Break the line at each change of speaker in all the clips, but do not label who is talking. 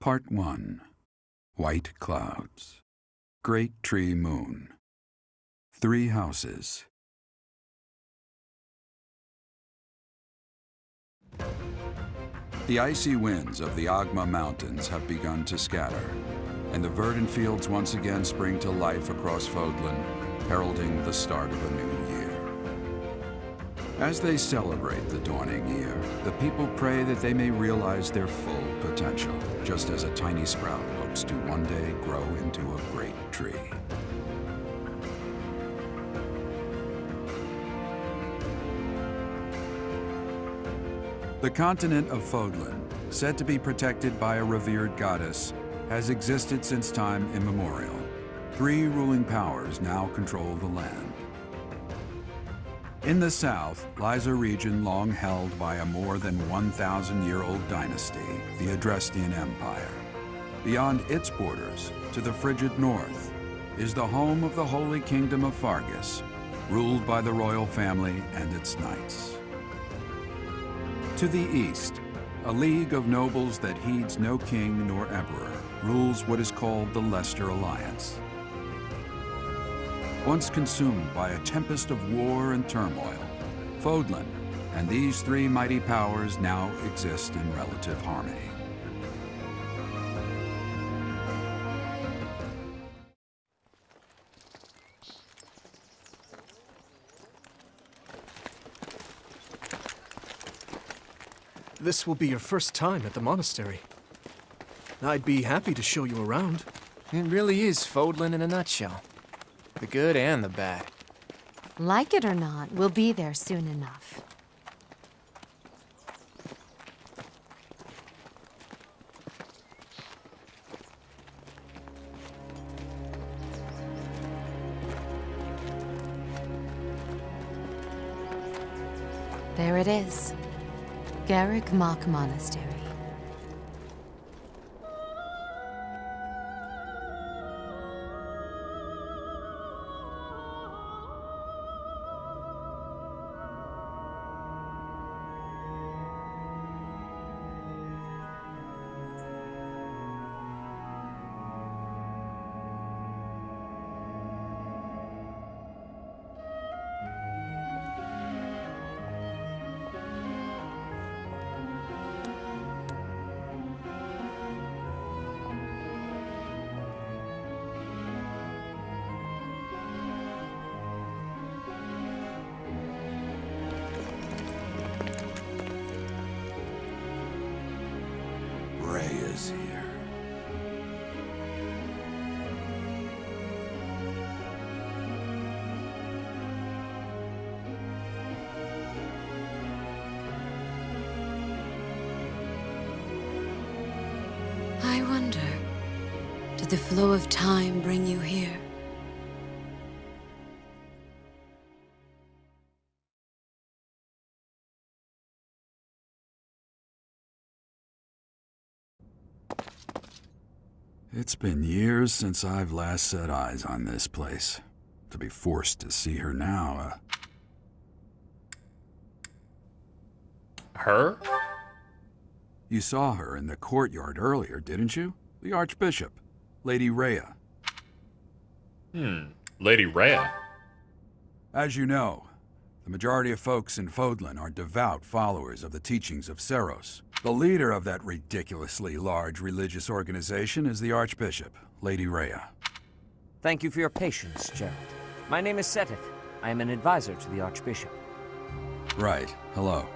Part 1 White Clouds. Great Tree Moon. Three Houses. The icy winds of the Oghma Mountains have begun to scatter, and the verdant fields once again spring to life across Fodlan, heralding the start of a new year. As they celebrate the dawning year, the people pray that they may realize their full potential, just as a tiny sprout hopes to one day grow into a great tree. The continent of Fodlan, said to be protected by a revered goddess, has existed since time immemorial. Three ruling powers now control the land. In the south lies a region long held by a more than 1,000-year-old dynasty, the Adrestian Empire. Beyond its borders, to the frigid north, is the home of the Holy Kingdom of Faerghus, ruled by the royal family and its knights. To the east, a league of nobles that heeds no king nor emperor rules what is called the Leicester Alliance. Once consumed by a tempest of war and turmoil, Fodlan and these three mighty powers now exist in relative harmony.
This will be your first time at the monastery. I'd be happy to show you around.
It really is Fodlan in a nutshell. The good and the bad.
Like it or not, we'll be there soon enough. There it is. Garreg Mach Monastery.
Here.
I wonder, did the flow of time bring you here?
Been years since I've last set eyes on this place. To be forced to see her now, uh,
Her?
you saw her in the courtyard earlier, didn't you? The Archbishop, Lady Rhea.
Hmm. Lady Rhea.
As you know, the majority of folks in Fodlan are devout followers of the teachings of Seiros. The leader of that ridiculously large religious organization is the Archbishop, Lady Rhea.
Thank you for your patience, Jeralt. My name is Seteth. I am an advisor to the Archbishop.
Right, hello.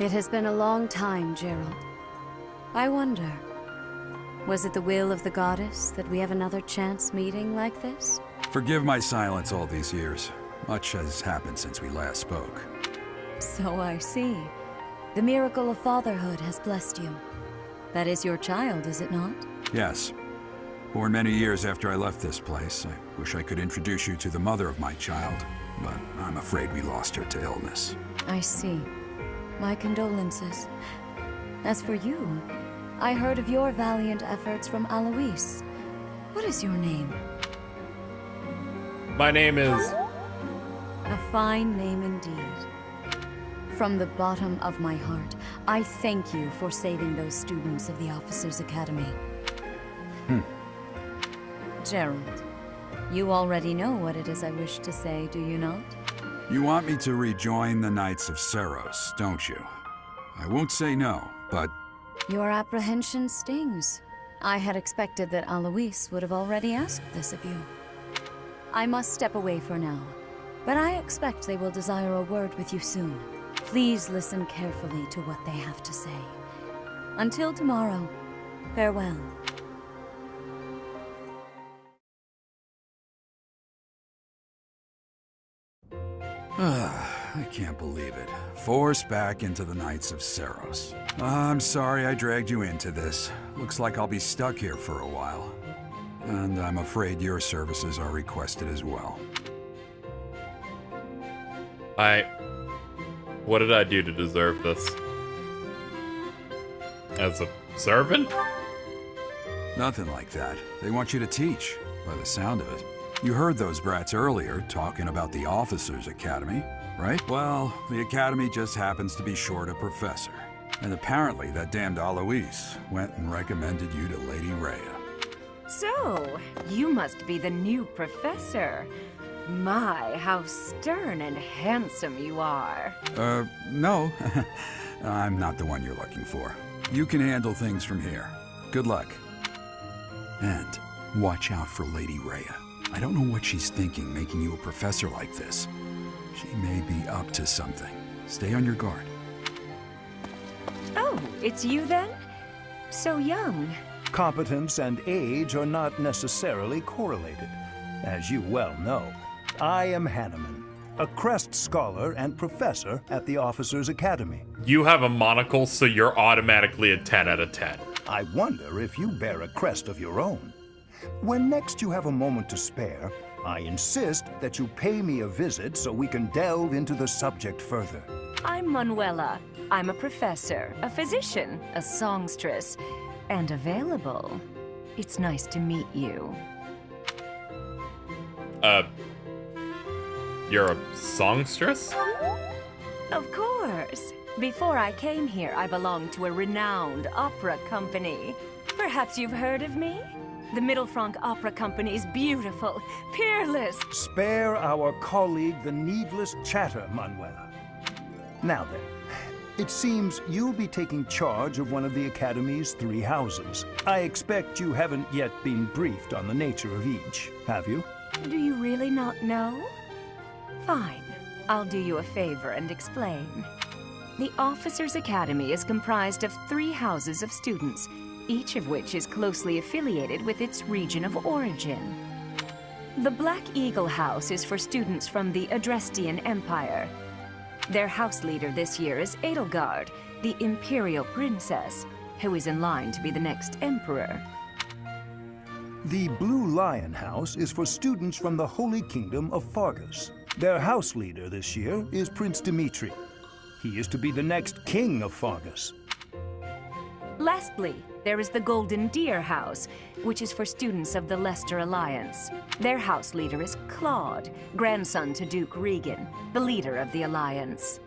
It has been a long time, Jeralt. I wonder, was it the will of the goddess that we have another chance meeting like this?
Forgive my silence all these years. Much has happened since we last spoke.
So I see. The miracle of fatherhood has blessed you. That is your child, is it not?
Yes. Born many years after I left this place, I wish I could introduce you to the mother of my child, but I'm afraid we lost her to illness.
I see. My condolences. As for you, I heard of your valiant efforts from Alois. What is your name?
My name is.
A fine name indeed. From the bottom of my heart, I thank you for saving those students of the Officers' Academy.
Hmm.
Jeralt, you already know what it is I wish to say, do you not?
You want me to rejoin the Knights of Seiros, don't you? I won't say no, but
Your apprehension stings. I had expected that Alois would have already asked this of you. I must step away for now, but I expect they will desire a word with you soon. Please listen carefully to what they have to say. Until tomorrow, farewell.
Ah, I can't believe it. Forced back into the Knights of Seiros. Ah, I'm sorry I dragged you into this. Looks like I'll be stuck here for a while. And I'm afraid your services are requested as well.
I. What did I do to deserve this? As a servant?
Nothing like that. They want you to teach, by the sound of it. You heard those brats earlier talking about the Officers' Academy, right? Well, the Academy just happens to be short a professor. And apparently that damned Alois went and recommended you to Lady Rhea.
So, you must be the new professor. My, how stern and handsome you are.
Uh, no. I'm not the one you're looking for. You can handle things from here. Good luck. And watch out for Lady Rhea. I don't know what she's thinking making you a professor like this. She may be up to something. Stay on your guard.
Oh, it's you then? So young.
Competence and age are not necessarily correlated. As you well know, I am Hanneman, a Crest Scholar and Professor at the Officers' Academy.
You have a monocle, so you're automatically a 10 out of 10.
I wonder if you bear a crest of your own. When next you have a moment to spare, I insist that you pay me a visit so we can delve into the subject further.
I'm Manuela. I'm a professor, a physician, a songstress, and available. It's nice to meet you.
Uh. You're a songstress?
Of course. Before I came here, I belonged to a renowned opera company. Perhaps you've heard of me? The Mittelfrank Opera Company is beautiful, peerless.
Spare our colleague the needless chatter, Manuela. Now then, it seems you'll be taking charge of one of the Academy's three houses. I expect you haven't yet been briefed on the nature of each, have you?
Do you really not know? Fine. I'll do you a favor and explain. The Officers' Academy is comprised of three houses of students, each of which is closely affiliated with its region of origin. The Black Eagle House is for students from the Adrestian Empire. Their house leader this year is Edelgard, the Imperial Princess, who is in line to be the next Emperor.
The Blue Lion House is for students from the Holy Kingdom of Faerghus. Their house leader this year is Prince Dimitri. He is to be the next king of Faerghus.
Lastly, there is the Golden Deer House, which is for students of the Leicester Alliance. Their house leader is Claude, grandson to Duke Riegan, the leader of the Alliance.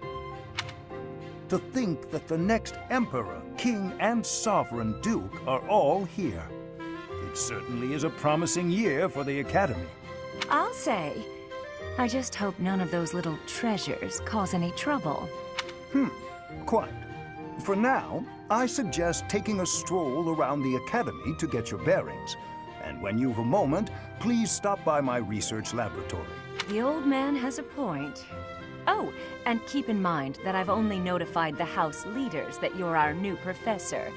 To think that the next emperor, king, and sovereign duke are all here. It certainly is a promising year for the Academy.
I'll say. I just hope none of those little treasures cause any trouble.
Hmm, quite. For now, I suggest taking a stroll around the Academy to get your bearings. And when you've a moment, please stop by my research laboratory.
The old man has a point. Oh, and keep in mind that I've only notified the house leaders that you're our new professor.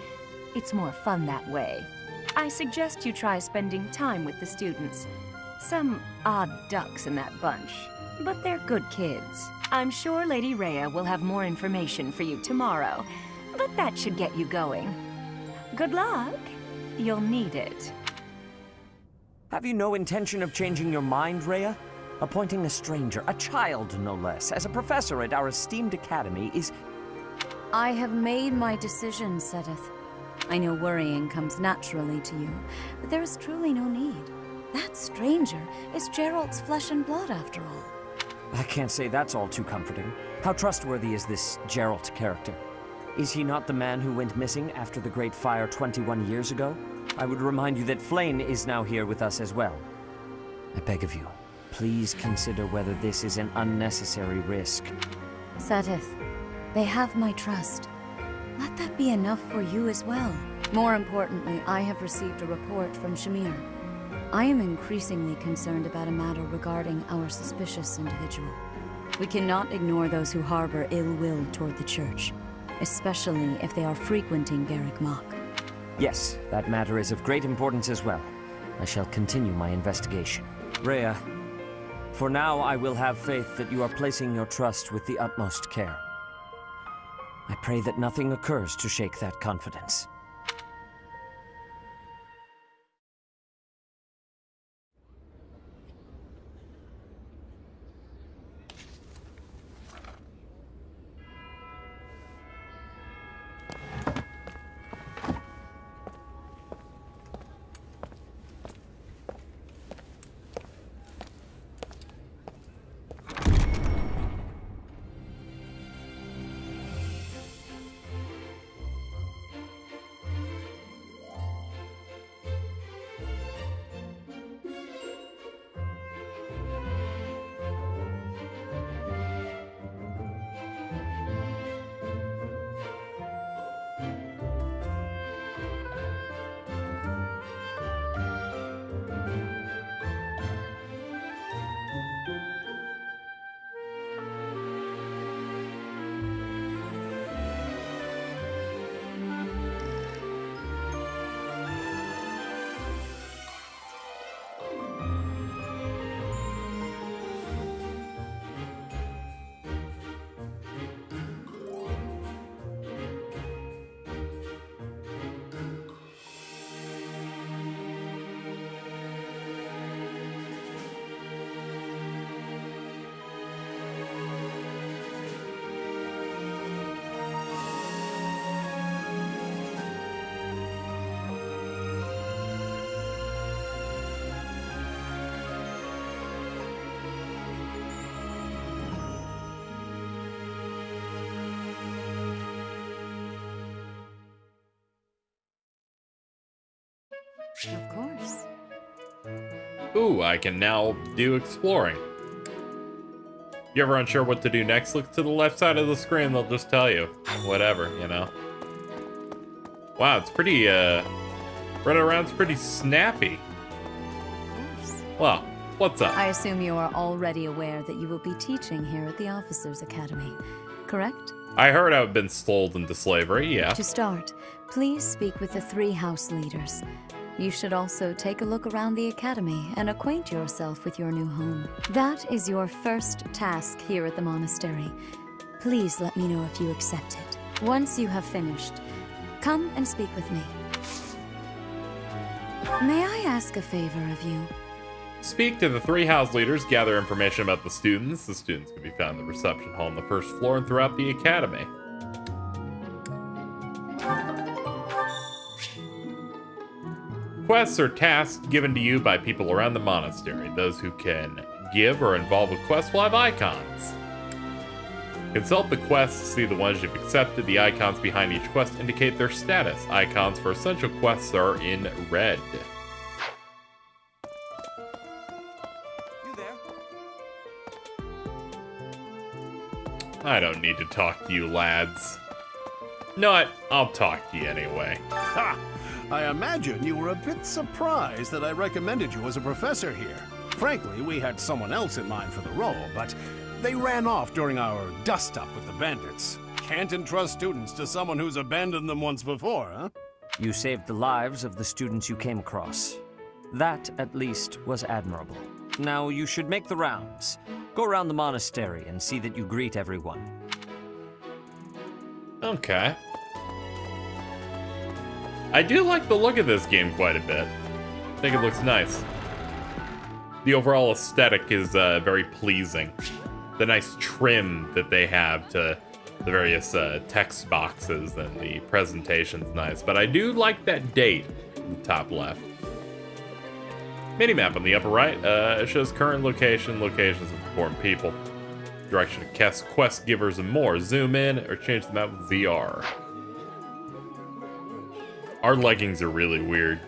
It's more fun that way. I suggest you try spending time with the students. Some odd ducks in that bunch, but they're good kids. I'm sure Lady Rhea will have more information for you tomorrow, but that should get you going. Good luck. You'll need it.
Have you no intention of changing your mind, Rhea? Appointing a stranger, a child no less, as a professor at our esteemed academy is...
I have made my decision, Seteth. I know worrying comes naturally to you, but there is truly no need. That stranger is Jeralt's flesh and blood, after all.
I can't say that's all too comforting. How trustworthy is this Jeralt character? Is he not the man who went missing after the Great Fire 21 years ago? I would remind you that Flayn is now here with us as well. I beg of you, please consider whether this is an unnecessary risk.
Seteth, they have my trust. Let that be enough for you as well. More importantly, I have received a report from Shamir. I am increasingly concerned about a matter regarding our suspicious individual. We cannot ignore those who harbor ill will toward the Church, especially if they are frequenting Garreg Mach.
Yes, that matter is of great importance as well. I shall continue my investigation. Rhea, for now I will have faith that you are placing your trust with the utmost care. I pray that nothing occurs to shake that confidence.
Of course.
Ooh, I can now do exploring. If You ever unsure what to do next? Look to the left side of the screen, they'll just tell you. Whatever, you know. Wow, it's pretty, uh... Right around's pretty snappy.
Of course.
Well, what's up?
I assume you are already aware that you will be teaching here at the Officers Academy, correct?
I heard I've been sold into slavery, yeah.
To start, please speak with the three house leaders. You should also take a look around the academy and acquaint yourself with your new home. That is your first task here at the monastery. Please let me know if you accept it. Once you have finished, come and speak with me. May I ask a favor of you?
Speak to the three house leaders, gather information about the students. The students can be found in the reception hall on the first floor and throughout the academy. Quests are tasks given to you by people around the monastery. Those who can give or involve a quest will have icons. Consult the quests to see the ones you've accepted. The icons behind each quest indicate their status. Icons for essential quests are in red.
You there?
I don't need to talk to you lads. No? I'll talk to you anyway.
Ha! I imagine you were a bit surprised that I recommended you as a professor here. Frankly, we had someone else in mind for the role, but they ran off during our dust-up with the bandits. Can't entrust students to someone who's abandoned them once before, huh?
You saved the lives of the students you came across. That, at least, was admirable. Now you should make the rounds. Go around the monastery and see that you greet everyone.
Okay. I do like the look of this game quite a bit. I think it looks nice. The overall aesthetic is uh, very pleasing. The nice trim that they have to the various uh, text boxes and the presentation's nice. But I do like that date in the top left. Minimap on the upper right uh, shows current location, locations of important people. direction of quest, quest givers and more. Zoom in or change the map with VR. Our leggings are really weird.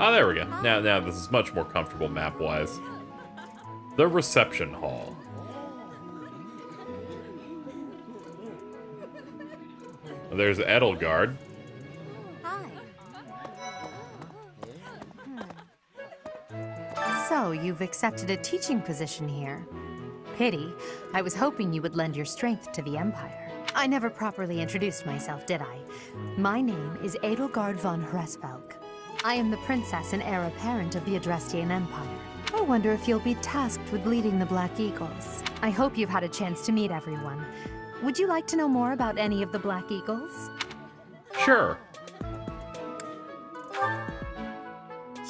Oh, there we go. Now, now this is much more comfortable map-wise. The reception hall. There's Edelgard. Hi.
So, you've accepted a teaching position here. Pity. I was hoping you would lend your strength to the Empire. I never properly introduced myself, did I? My name is Edelgard von Hresvelg. I am the princess and heir apparent of the Adrestian Empire. I wonder if you'll be tasked with leading the Black Eagles. I hope you've had a chance to meet everyone. Would you like to know more about any of the Black Eagles?
Sure.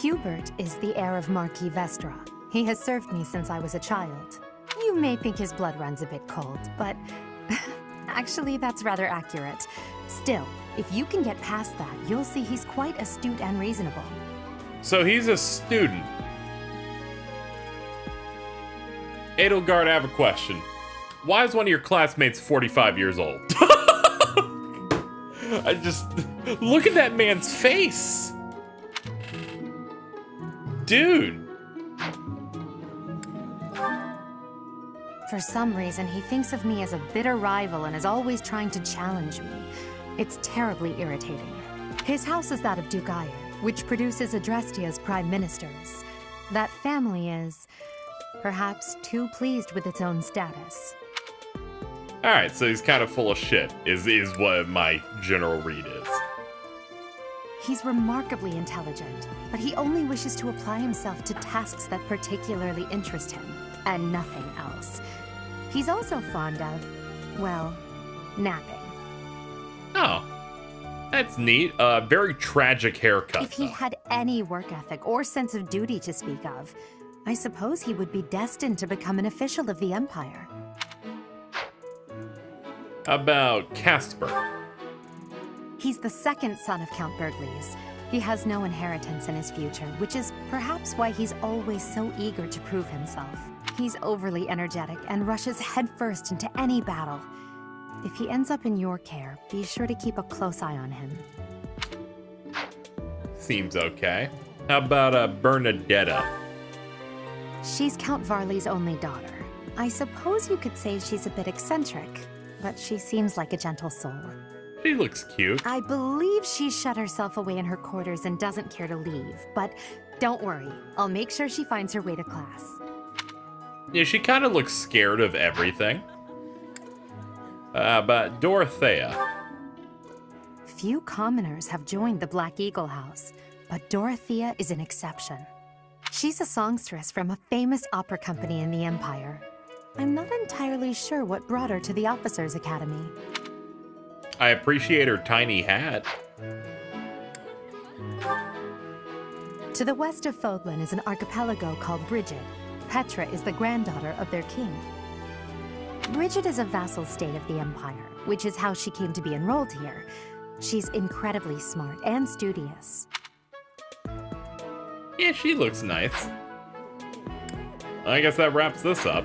Hubert is the heir of Marquis Vestra. He has served me since I was a child. You may think his blood runs a bit cold, but actually that's rather accurate. Still, if you can get past that, you'll see he's quite astute and reasonable.
So he's a student. Edelgard, I have a question. Why is one of your classmates 45 years old? I just... Look at that man's face! Dude!
For some reason, he thinks of me as a bitter rival and is always trying to challenge me. It's terribly irritating. His house is that of Duke which produces Adrestia's prime ministers. That family is, perhaps, too pleased with its own status.
Alright, so he's kind of full of shit, is, is what my general read is.
He's remarkably intelligent, but he only wishes to apply himself to tasks that particularly interest him, and nothing else. He's also fond of, well, napping.
Oh. That's neat. Uh, very tragic haircut.
If he
though.
had any work ethic or sense of duty to speak of, I suppose he would be destined to become an official of the Empire.
About Caspar?
He's the second son of Count Bergliez. He has no inheritance in his future, which is perhaps why he's always so eager to prove himself. He's overly energetic and rushes headfirst into any battle. If he ends up in your care, be sure to keep a close eye on him.
Seems okay. How about uh, Bernadetta?
She's Count Varley's only daughter. I suppose you could say she's a bit eccentric, but she seems like a gentle soul.
She looks cute.
I believe she shut herself away in her quarters and doesn't care to leave, but don't worry. I'll make sure she finds her way to class.
Yeah, she kind of looks scared of everything. Uh, but Dorothea.
Few commoners have joined the Black Eagle House, but Dorothea is an exception. She's a songstress from a famous opera company in the Empire. I'm not entirely sure what brought her to the Officers' Academy.
I appreciate her tiny hat.
To the west of Fodlan is an archipelago called Brigid. Petra is the granddaughter of their king. Brigid is a vassal state of the Empire, which is how she came to be enrolled here. She's incredibly smart and studious.
Yeah, she looks nice. I guess that wraps this up.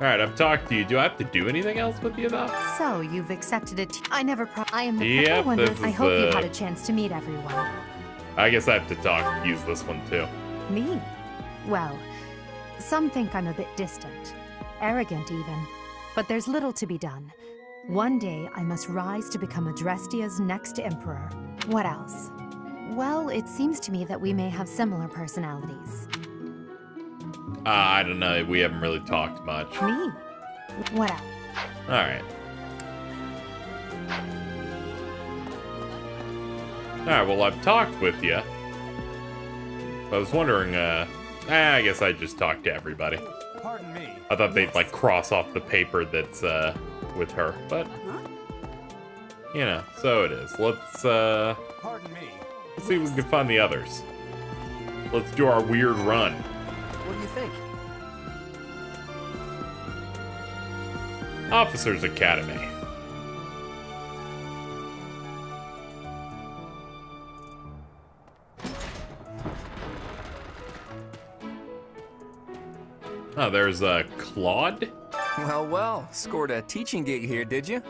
Alright, I've talked to you. Do I have to do anything else with you, though?
So, you've accepted it. I never pro- I am the
Yep, this
I hope you had a chance to meet everyone.
I guess I have to talk, use this one too.
Me? Well, some think I'm a bit distant. Arrogant, even. But there's little to be done. One day, I must rise to become Adrestia's next emperor. What else? Well, it seems to me that we may have similar personalities.
Uh, I don't know. We haven't really talked much.
Me? What else?
Alright. Alright, well, I've talked with you. I was wondering, uh... eh, I guess I just talked to everybody.
Pardon me.
I thought they'd, like, cross off the paper that's, uh, with her, but... You know, so it is. Let's, uh...
Pardon me.
Let's see if we can find the others. Let's do our weird run.
What do you think?
Officers Academy. Oh, there's uh, Claude.
Well, well, scored a teaching gig here, did you?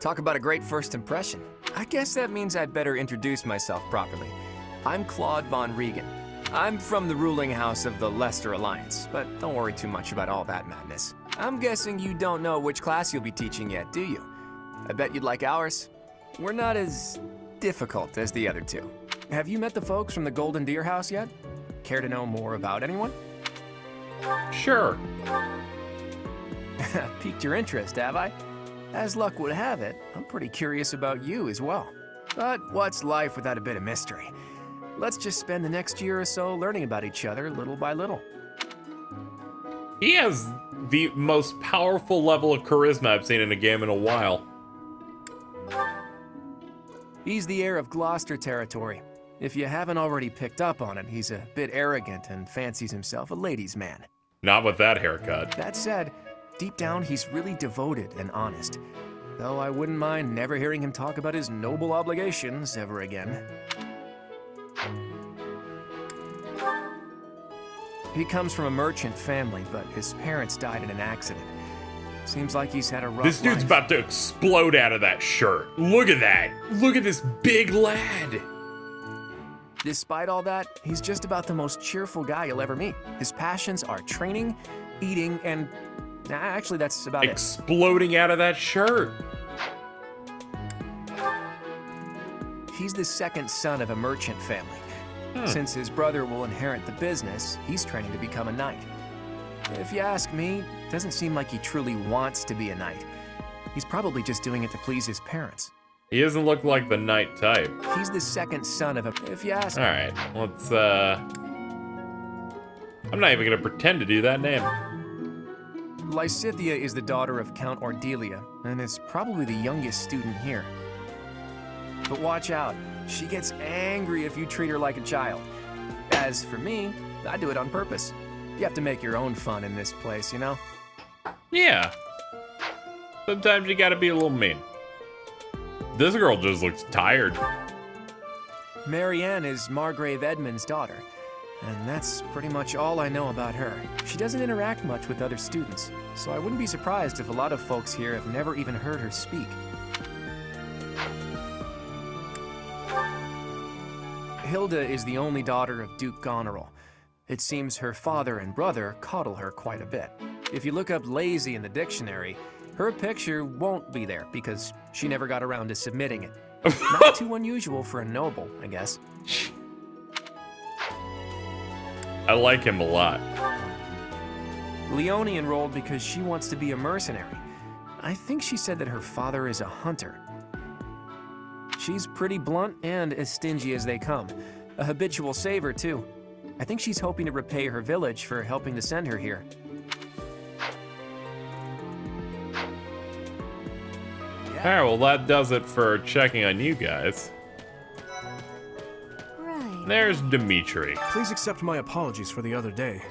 Talk about a great first impression. I guess that means I'd better introduce myself properly. I'm Claude von Riegan. I'm from the ruling house of the Leicester Alliance, but don't worry too much about all that madness. I'm guessing you don't know which class you'll be teaching yet, do you? I bet you'd like ours. We're not as difficult as the other two. Have you met the folks from the Golden Deer House yet? Care to know more about anyone?
Sure.
Piqued your interest, have I? As luck would have it, I'm pretty curious about you as well. But what's life without a bit of mystery? Let's just spend the next year or so learning about each other little by little.
He has the most powerful level of charisma I've seen in a game in a while.
He's the heir of Gloucester territory. If you haven't already picked up on it, he's a bit arrogant and fancies himself a ladies' man.
Not with that haircut.
That said, deep down he's really devoted and honest. Though I wouldn't mind never hearing him talk about his noble obligations ever again. He comes from a merchant family, but his parents died in an accident. Seems like he's had a rough
This dude's
life.
about to explode out of that shirt. Look at that. Look at this big lad.
Despite all that, he's just about the most cheerful guy you'll ever meet. His passions are training, eating, and actually that's about it.
Exploding out of that shirt.
He's the second son of a merchant family.
Hmm.
Since his brother will inherit the business, he's training to become a knight. If you ask me, it doesn't seem like he truly wants to be a knight. He's probably just doing it to please his parents.
He doesn't look like the knight type.
He's the second son of a. If you ask.
All right, let's. uh... I'm not even gonna pretend to do that name.
Lysithea is the daughter of Count Ordelia, and is probably the youngest student here. But watch out, she gets angry if you treat her like a child. As for me, I do it on purpose. You have to make your own fun in this place, you know?
Yeah. Sometimes you gotta be a little mean. This girl just looks tired.
Marianne is Margrave Edmund's daughter, and that's pretty much all I know about her. She doesn't interact much with other students, so I wouldn't be surprised if a lot of folks here have never even heard her speak. Hilda is the only daughter of Duke Goneril. It seems her father and brother coddle her quite a bit. If you look up lazy in the dictionary, her picture won't be there because she never got around to submitting it. Not too unusual for a noble, I guess.
I like him a lot.
Leonie enrolled because she wants to be a mercenary. I think she said that her father is a hunter. She's pretty blunt and as stingy as they come. A habitual saver, too. I think she's hoping to repay her village for helping to send her here.
Alright, well that does it for checking on you guys.
Right.
There's Dimitri.
Please accept my apologies for the other day.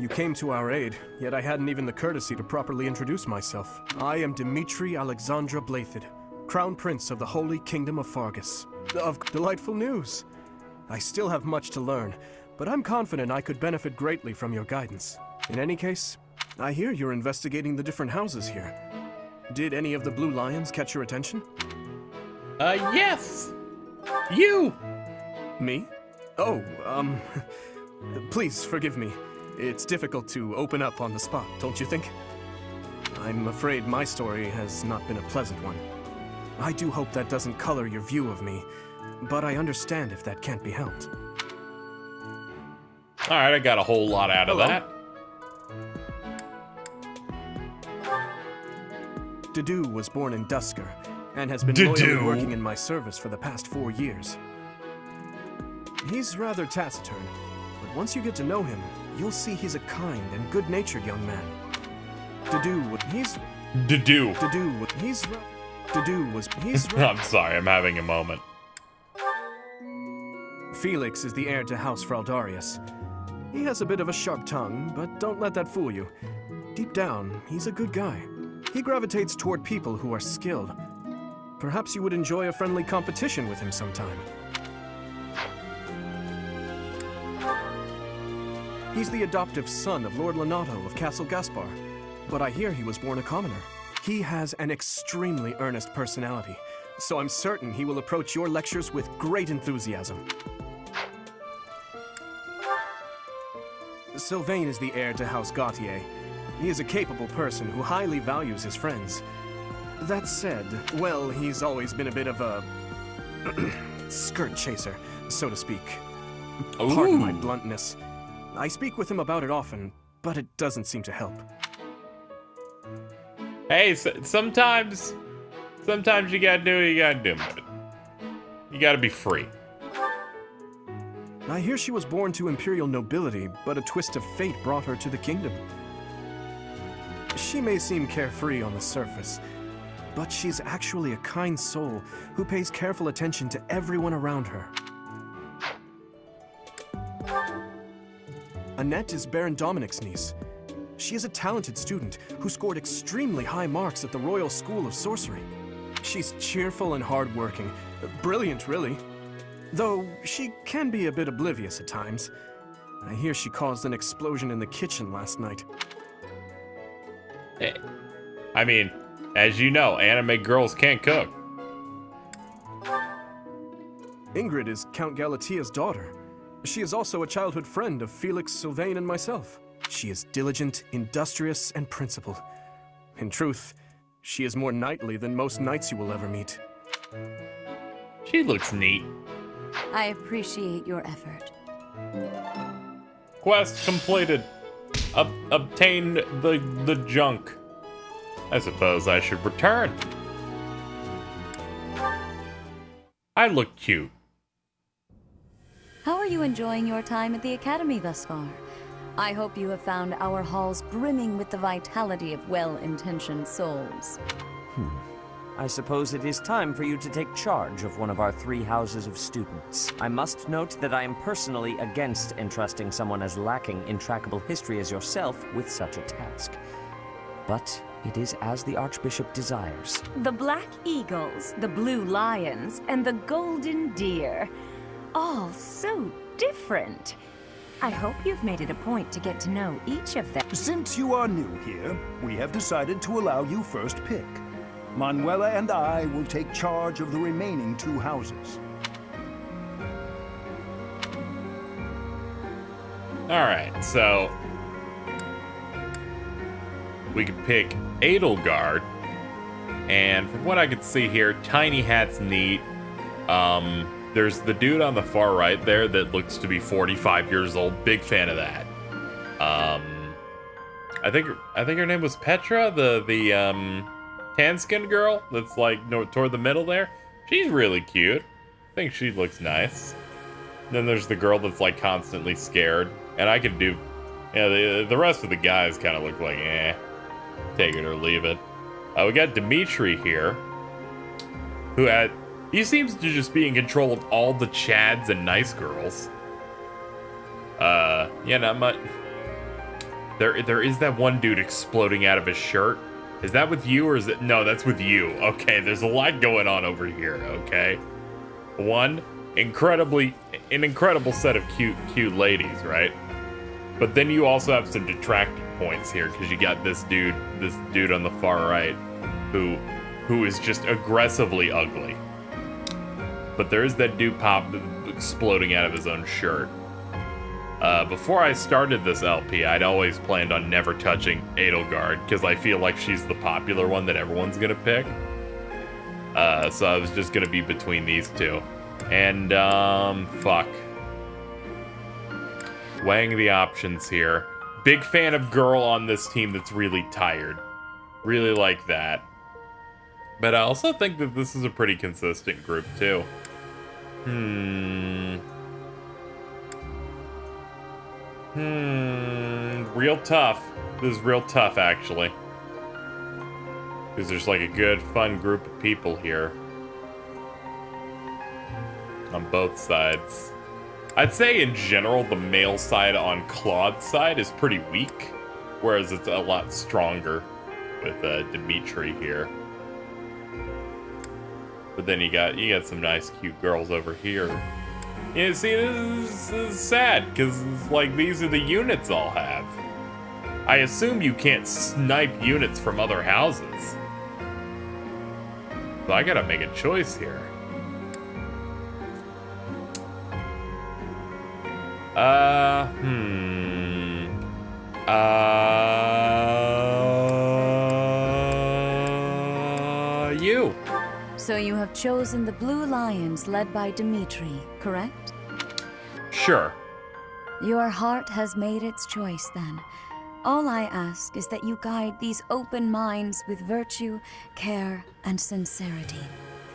You came to our aid, yet I hadn't even the courtesy to properly introduce myself. I am Dimitri Alexandre Blaiddyd, Crown Prince of the Holy Kingdom of Faerghus. Of delightful news! I still have much to learn, but I'm confident I could benefit greatly from your guidance. In any case, I hear you're investigating the different houses here. Did any of the Blue Lions catch your attention?
Uh, yes! You!
Me? Oh, um. Please forgive me. It's difficult to open up on the spot, don't you think? I'm afraid my story has not been a pleasant one. I do hope that doesn't color your view of me, but I understand if that can't be helped.
Alright, I got a whole lot out of
Hello.
that.
Dedue was born in Duscur and has been
Dedue?
loyally working in my service for the past four years. He's rather taciturn, but once you get to know him, you'll see he's a kind and good-natured young man. Dedue, he's Dedue. Dedue, he's ra- Dedue was
I'm sorry, I'm having a moment.
Felix is the heir to House Fraldarius. He has a bit of a sharp tongue, but don't let that fool you. Deep down, he's a good guy. He gravitates toward people who are skilled. Perhaps you would enjoy a friendly competition with him sometime. He's the adoptive son of Lord Lonato of Castle Gaspar, but I hear he was born a commoner. He has an extremely earnest personality, so I'm certain he will approach your lectures with great enthusiasm. Sylvain is the heir to House Gautier. He is a capable person who highly values his friends. That said, well, he's always been a bit of a skirt chaser, so to speak. Pardon my bluntness. I speak with him about it often, but it doesn't seem to help.
Hey, s sometimes, sometimes you gotta do what you gotta do, but you gotta be free.
I hear she was born to imperial nobility, but a twist of fate brought her to the kingdom. She may seem carefree on the surface, but she's actually a kind soul who pays careful attention to everyone around her. Annette is Baron Dominic's niece. She is a talented student who scored extremely high marks at the Royal School of Sorcery. She's cheerful and hardworking. Brilliant, really. Though she can be a bit oblivious at times. I hear she caused an explosion in the kitchen last night.
Eh, I mean, as you know, anime girls can't cook.
Ingrid is Count Galatia's daughter. She is also a childhood friend of Felix Sylvain and myself. She is diligent, industrious, and principled. In truth, she is more knightly than most knights you will ever meet.
She looks neat.
I appreciate your effort.
Quest completed. Ob- obtained the the junk. I suppose I should return. I look cute.
How are you enjoying your time at the Academy thus far? I hope you have found our halls brimming with the vitality of well-intentioned souls. Hmm.
I suppose it is time for you to take charge of one of our three houses of students. I must note that I am personally against entrusting someone as lacking in trackable history as yourself with such a task. But it is as the Archbishop desires.
The Black Eagles, the Blue Lions, and the Golden Deer. All so different. I hope you've made it a point to get to know each of them.
Since you are new here, we have decided to allow you first pick. Manuela and I will take charge of the remaining two houses.
Alright, so we can pick Edelgard. And from what I can see here, Tiny Hat's neat. Um, there's the dude on the far right there that looks to be 45 years old. Big fan of that. Um, I think I think her name was Petra, the the um, tan skinned girl that's like toward the middle there. She's really cute. I think she looks nice. Then there's the girl that's like constantly scared, and I could do. Yeah, the the rest of the guys kind of look like eh, take it or leave it. Uh, we got Dimitri here, who had he seems to just be in control of all the chads and nice girls. Uh, yeah, not much. There, there is that one dude exploding out of his shirt. Is that with you or is it? No, that's with you. Okay, there's a lot going on over here. Okay, one incredibly, an incredible set of cute, cute ladies, right? But then you also have some detracting points here because you got this dude, this dude on the far right, who, who is just aggressively ugly. But there is that dude pop exploding out of his own shirt. Uh, before I started this LP, I'd always planned on never touching Edelgard because I feel like she's the popular one that everyone's gonna pick. Uh, so I was just gonna be between these two. And, um, fuck. Weighing the options here. Big fan of girl on this team that's really tired. Really like that. But I also think that this is a pretty consistent group, too. Hmm. Hmm. Real tough. This is real tough, actually. Because there's like a good, fun group of people here. On both sides. I'd say in general, the male side on Claude's side is pretty weak. Whereas it's a lot stronger with uh, Dimitri here. But then you got you got some nice cute girls over here. Yeah, see, this is, this is sad, because, like, these are the units I'll have. I assume you can't snipe units from other houses. So I gotta make a choice here. Uh, hmm. Uh,
So you have chosen the Blue Lions led by Dimitri, correct?
Sure.
Your heart has made its choice then. All I ask is that you guide these open minds with virtue, care, and sincerity.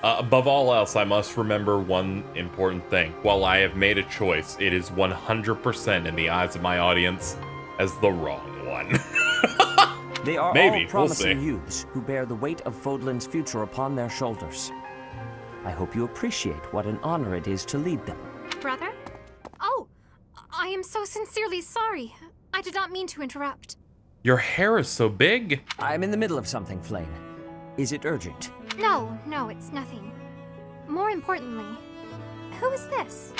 Uh, above all else, I must remember one important thing. While I have made a choice, it is 100% in the eyes of my audience as the wrong one.
They are
Maybe,
all promising
we'll
youths who bear the weight of Fodlan's future upon their shoulders. I hope you appreciate what an honor it is to lead them.
Brother? Oh, I am so sincerely sorry. I did not mean to interrupt.
Your hair is so big.
I'm in the middle of something, Flayn. Is it urgent?
No, no, it's nothing. More importantly, who is this?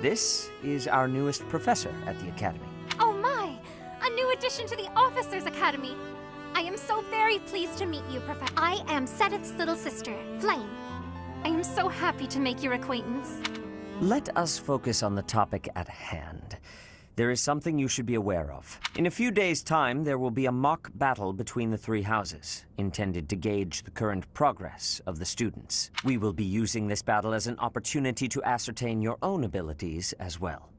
This is our newest professor at the Academy.
Oh my! A new addition to the Officers Academy! I am so very pleased to meet you, Professor. I am Seteth's little sister, Flayn. I am so happy to make your acquaintance.
Let us focus on the topic at hand. There is something you should be aware of. In a few days' time, there will be a mock battle between the three houses, intended to gauge the current progress of the students. We will be using this battle as an opportunity to ascertain your own abilities as well.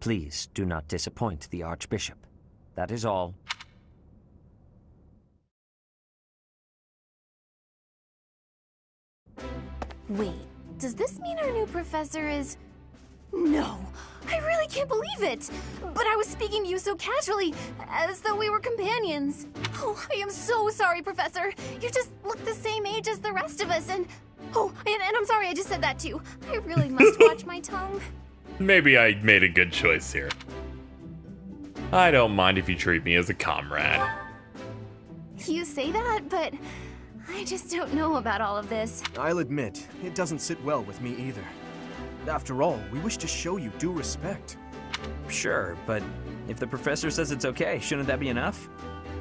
Please do not disappoint the Archbishop. That is all.
Wait, does this mean our new professor is. No! I really can't believe it! But I was speaking to you so casually, as though we were companions. Oh, I am so sorry, Professor. You just look the same age as the rest of us, and. Oh, and, and I'm sorry I just said that too. I really must watch my tongue.
Maybe I made a good choice here. I don't mind if you treat me as a comrade.
You say that, but I just don't know about all of this.
I'll admit, it doesn't sit well with me either. After all, we wish to show you due respect.
Sure, but if the professor says it's okay, shouldn't that be enough?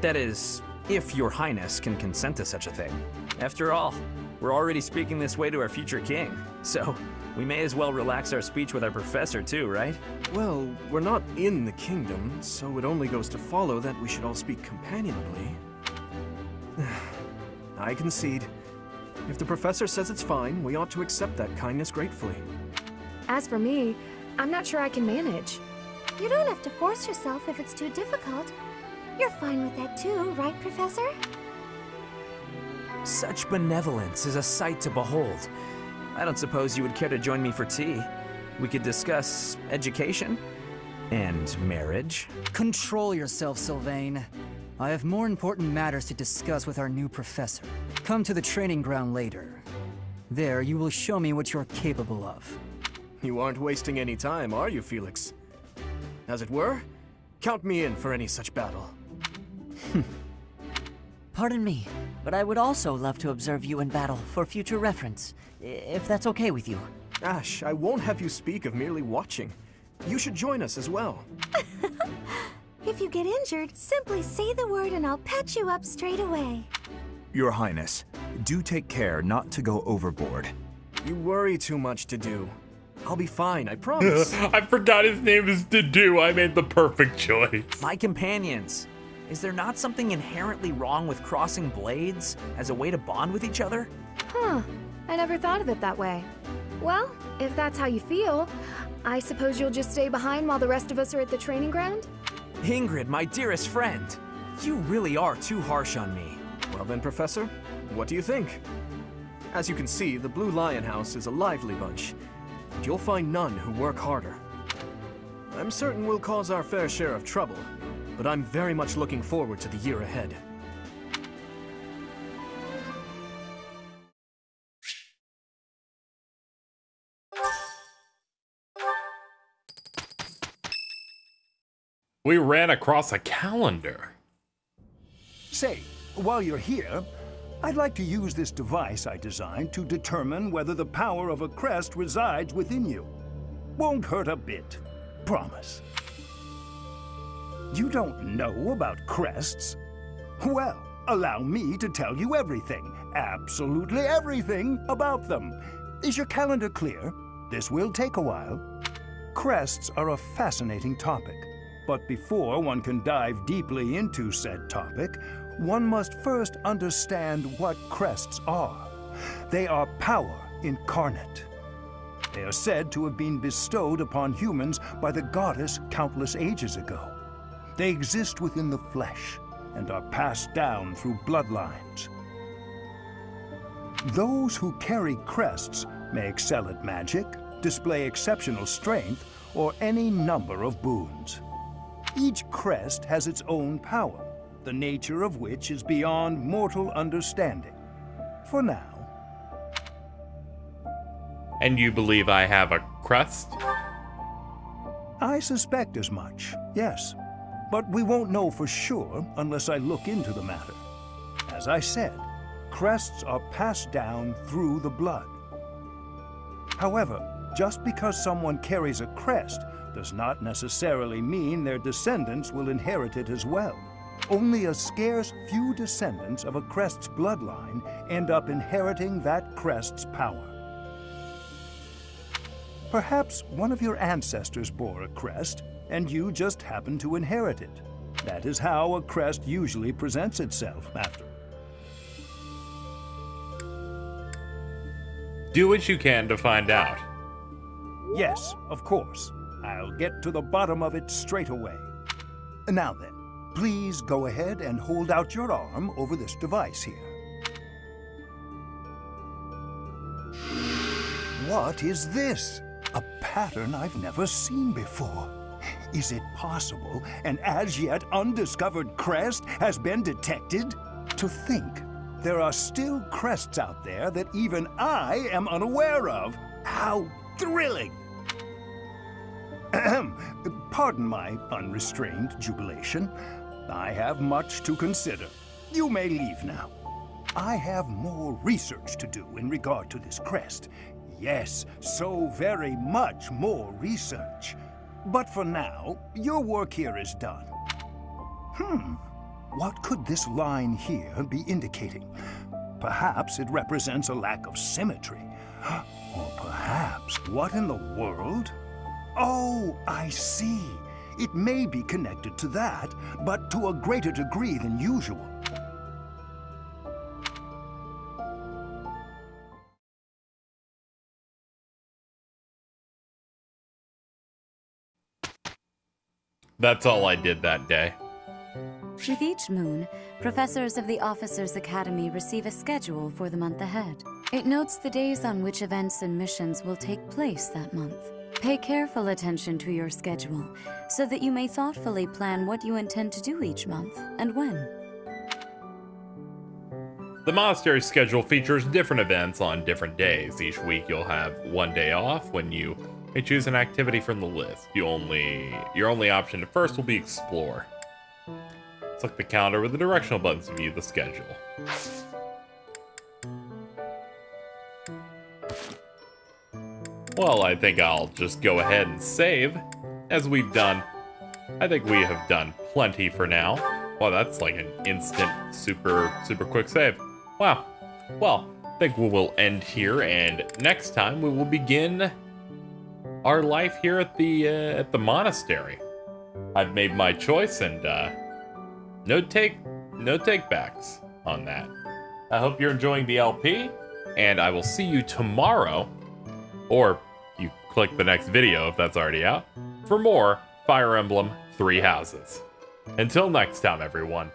That is, if your highness can consent to such a thing. After all, we're already speaking this way to our future king, so we may as well relax our speech with our professor too, right?
Well, we're not in the kingdom, so it only goes to follow that we should all speak companionably. I concede. If the professor says it's fine, we ought to accept that kindness gratefully.
As for me, I'm not sure I can manage.
You don't have to force yourself if it's too difficult. You're fine with that too, right, Professor?
Such benevolence is a sight to behold. I don't suppose you would care to join me for tea. We could discuss education and marriage.
Control yourself, Sylvain. I have more important matters to discuss with our new professor. Come to the training ground later. There, you will show me what you're capable of.
You aren't wasting any time, are you, Felix? As it were, count me in for any such battle.
Pardon me, but I would also love to observe you in battle for future reference, if that's okay with you.
Ashe, I won't have you speak of merely watching. You should join us as well.
If you get injured, simply say the word and I'll patch you up straight away.
Your Highness, do take care not to go overboard.
You worry too much to do. I'll be fine, I promise.
I forgot his name is Dedue. I made the perfect choice.
My companions. Is there not something inherently wrong with crossing blades as a way to bond with each other?
Huh. I never thought of it that way. Well, if that's how you feel, I suppose you'll just stay behind while the rest of us are at the training ground?
Ingrid, my dearest friend, you really are too harsh on me.
Well then, Professor, what do you think? As you can see, the Blue Lion House is a lively bunch, and you'll find none who work harder. I'm certain we'll cause our fair share of trouble, but I'm very much looking forward to the year ahead.
We ran across a calendar.
Say, while you're here, I'd like to use this device I designed to determine whether the power of a crest resides within you. Won't hurt a bit. Promise. You don't know about crests? Well, allow me to tell you everything, absolutely everything about them. Is your calendar clear? This will take a while. Crests are a fascinating topic, but before one can dive deeply into said topic, one must first understand what crests are. They are power incarnate. They are said to have been bestowed upon humans by the goddess countless ages ago. They exist within the flesh and are passed down through bloodlines. Those who carry crests may excel at magic, display exceptional strength, or any number of boons. Each crest has its own power, the nature of which is beyond mortal understanding. For now.
And you believe I have a crest?
I suspect as much, yes. But we won't know for sure unless I look into the matter. As I said, crests are passed down through the blood. However, just because someone carries a crest does not necessarily mean their descendants will inherit it as well. Only a scarce few descendants of a crest's bloodline end up inheriting that crest's power. Perhaps one of your ancestors bore a crest, and you just happen to inherit it. That is how a crest usually presents itself after.
Do what you can to find out.
Yes, of course. I'll get to the bottom of it straight away. Now then, please go ahead and hold out your arm over this device here. What is this? A pattern I've never seen before. Is it possible an as yet undiscovered crest has been detected? To think there are still crests out there that even I am unaware of. How thrilling! Pardon my unrestrained jubilation. I have much to consider. You may leave now. I have more research to do in regard to this crest. Yes, so very much more research. But for now, your work here is done. Hmm, what could this line here be indicating? Perhaps it represents a lack of symmetry. Or perhaps, what in the world? Oh, I see. It may be connected to that, but to a greater degree than usual.
That's all I did that day.
With each moon, professors of the Officers Academy receive a schedule for the month ahead. It notes the days on which events and missions will take place that month. Pay careful attention to your schedule so that you may thoughtfully plan what you intend to do each month and when.
The monastery schedule features different events on different days. Each week you'll have one day off when you may choose an activity from the list. You only your only option at first will be explore. Select the calendar with the directional buttons to view the schedule. Well, I think I'll just go ahead and save, as we've done. I think we have done plenty for now. Wow, that's like an instant, super, super quick save. Wow. Well, I think we will end here, and next time we will begin our life here at the uh, at the monastery. I've made my choice, and uh, no take no takebacks on that. I hope you're enjoying the LP, and I will see you tomorrow, or click the next video if that's already out, for more Fire Emblem Three Houses. Until next time, everyone.